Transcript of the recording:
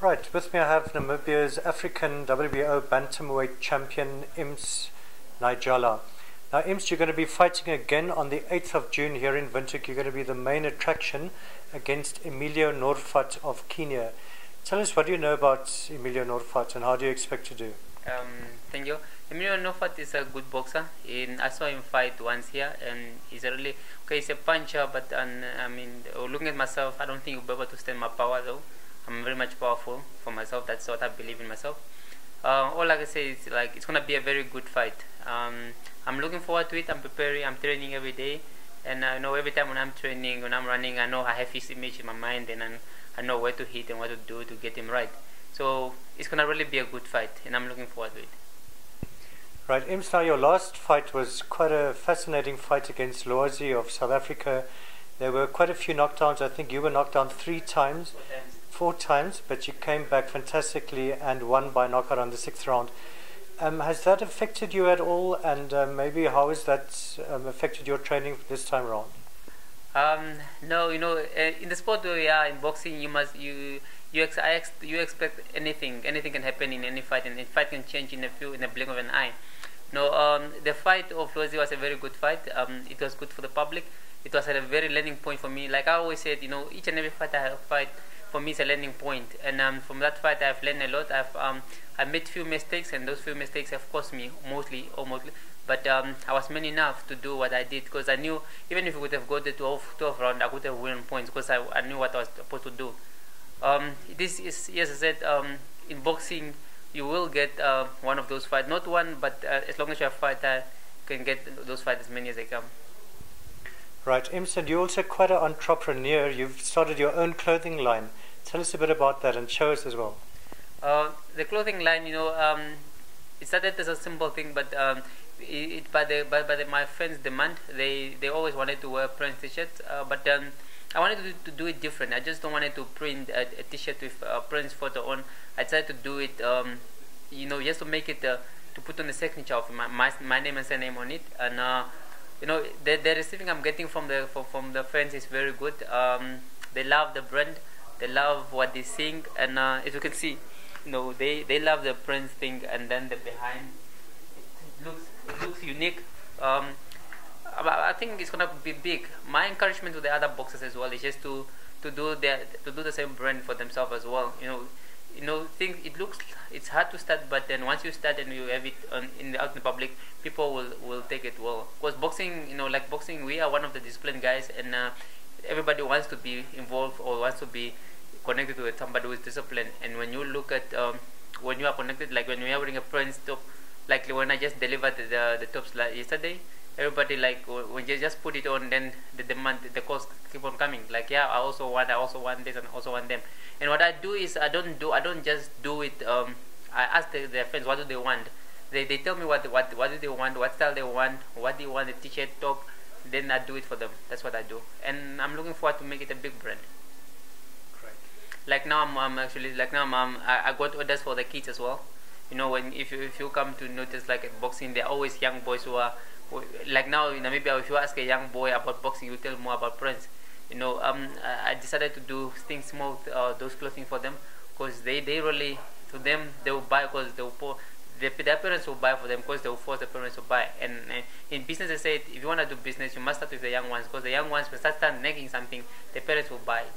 Right, with me I have Namibia's African WBO bantamweight champion Ims Naidjala. Now, Ims, you're going to be fighting again on the 8th of June here in Windhoek. You're going to be the main attraction against Emilio Norfat of Kenya. Tell us what do you know about Emilio Norfat and how do you expect to do? Um, thank you. Emilio Norfat is a good boxer. In, I saw him fight once here, and he's a really okay. He's a puncher, but um, I mean, looking at myself, I don't think he'll be able to stand my power though. I'm very much powerful for myself. That's what I believe in myself. Uh, all I can say is like it's gonna be a very good fight. Um, I'm looking forward to it. I'm preparing. I'm training every day, and I know every time when I'm training, when I'm running, I know I have his image in my mind, and I, I know where to hit and what to do to get him right. So it's gonna really be a good fight, and I'm looking forward to it. Right, Ims, now your last fight was quite a fascinating fight against Loazi of South Africa. There were quite a few knockdowns. I think you were knocked down three times four times, but you came back fantastically and won by knockout on the sixth round. Um, has that affected you at all? And uh, maybe how has that um, affected your training this time around? Um, no, you know, uh, in the sport we are in boxing, you must you you ex- ex- you expect anything. Anything can happen in any fight, and the fight can change in a few in a blink of an eye. No, um, the fight of Lozi was a very good fight. Um, it was good for the public. It was at a very learning point for me. Like I always said, you know, each and every fight I fight for me it's a learning point. And um, from that fight I've learned a lot. I've um, I made few mistakes and those few mistakes have cost me mostly almost. But um, I was man enough to do what I did because I knew even if we would have got the 12, 12 round I would have won points because I, I knew what I was supposed to do. Um, this is yes I said um, in boxing you will get uh, one of those fights. Not one but uh, as long as you're a fighter you can get those fights as many as they come Right, Imson, you're also quite an entrepreneur. You've started your own clothing line. Tell us a bit about that and show us as well. Uh, the clothing line, you know, um, it started as a simple thing, but um, it, by the by, by the, my friends' demand, they they always wanted to wear print t-shirts, uh, but um, I wanted to do, to do it different. I just don't wanted to print a, a t-shirt with uh, Prince photo on. I tried to do it, um, you know, just to make it uh, to put on the signature of my, my, my name and surname on it, and uh, you know the, the receiving I'm getting from the from, the friends is very good. Um, they love the brand, they love what they sing, and uh, as you can see, you know they, they love the Prince thing, and then the behind it looks it looks unique. Um, I think it's gonna be big. My encouragement to the other boxers as well is just to to do their to do the same brand for themselves as well. You know, you know things it looks it's hard to start but then once you start and you have it on, in the out in the public people will will take it well. Because boxing you know like boxing we are one of the disciplined guys and uh, everybody wants to be involved or wants to be connected to somebody who is disciplined. And when you look at um, when you are connected like when you are wearing a Prince top like when I just delivered the the tops like yesterday everybody like when you just put it on then the demand the cost keep on coming. Like yeah i also want i also want this and also want them. And what i do is i don't do i don't just do it um i ask the, their friends what do they want? They, they tell me what what what do they want what style they want what do you want T-shirt, top then i do it for them. That's what i do. And i'm looking forward to make it a big brand. Great. like now i'm, I'm actually like now I'm, I, I got orders for the kids as well. You know when if you if you come to notice like at boxing there are always young boys who are like now in Namibia, if you ask a young boy about boxing, you tell more about Prince. You know, um, I decided to do things more, uh, those clothing for them, because they, they really, to them, they will buy because they will pour, the, their parents will buy for them because they will force the parents to buy. And uh, in business, they say if you want to do business, you must start with the young ones because the young ones, when start, start making something, the parents will buy it.